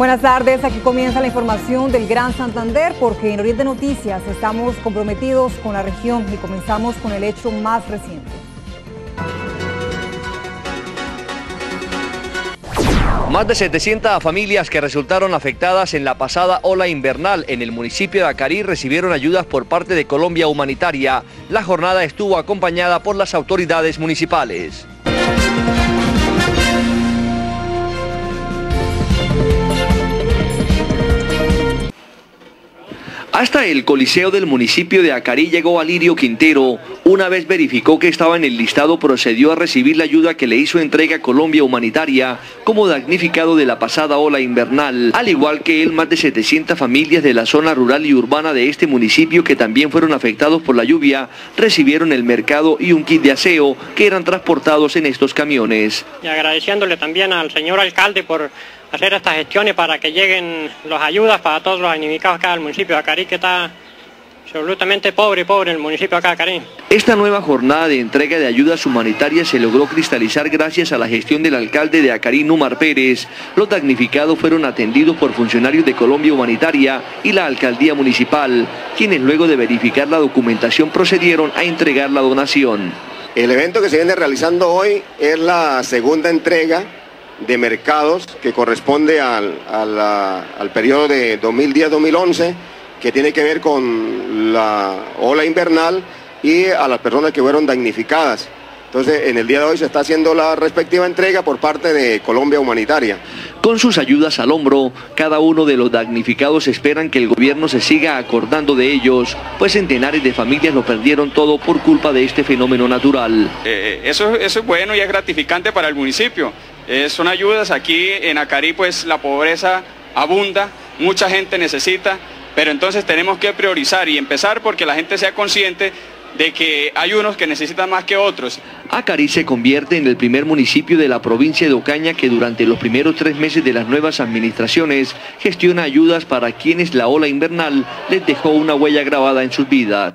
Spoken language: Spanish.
Buenas tardes, aquí comienza la información del Gran Santander porque en Oriente Noticias estamos comprometidos con la región y comenzamos con el hecho más reciente. Más de 700 familias que resultaron afectadas en la pasada ola invernal en el municipio de Acarí recibieron ayudas por parte de Colombia Humanitaria. La jornada estuvo acompañada por las autoridades municipales. Hasta el coliseo del municipio de Acarí llegó Alirio Quintero. Una vez verificó que estaba en el listado, procedió a recibir la ayuda que le hizo entrega Colombia Humanitaria como damnificado de la pasada ola invernal. Al igual que él, más de 700 familias de la zona rural y urbana de este municipio que también fueron afectados por la lluvia recibieron el mercado y un kit de aseo que eran transportados en estos camiones. Y agradeciéndole también al señor alcalde por hacer estas gestiones para que lleguen las ayudas para todos los damnificados acá del municipio de Acarí, que está absolutamente pobre, pobre el municipio acá de Acarí. Esta nueva jornada de entrega de ayudas humanitarias se logró cristalizar gracias a la gestión del alcalde de Acarí, Númar Pérez. Los damnificados fueron atendidos por funcionarios de Colombia Humanitaria y la alcaldía municipal, quienes luego de verificar la documentación procedieron a entregar la donación. El evento que se viene realizando hoy es la segunda entrega de mercados que corresponde al, al, periodo de 2010-2011, que tiene que ver con la ola invernal y a las personas que fueron damnificadas. Entonces, en el día de hoy se está haciendo la respectiva entrega por parte de Colombia Humanitaria. Con sus ayudas al hombro, cada uno de los damnificados esperan que el gobierno se siga acordando de ellos, pues centenares de familias lo perdieron todo por culpa de este fenómeno natural. Eh, eso, eso es bueno y es gratificante para el municipio. Eh, son ayudas, aquí en Acarí pues la pobreza abunda, mucha gente necesita, pero entonces tenemos que priorizar y empezar porque la gente sea consciente de que hay unos que necesitan más que otros. Acarí se convierte en el primer municipio de la provincia de Ocaña que durante los primeros tres meses de las nuevas administraciones gestiona ayudas para quienes la ola invernal les dejó una huella grabada en sus vidas.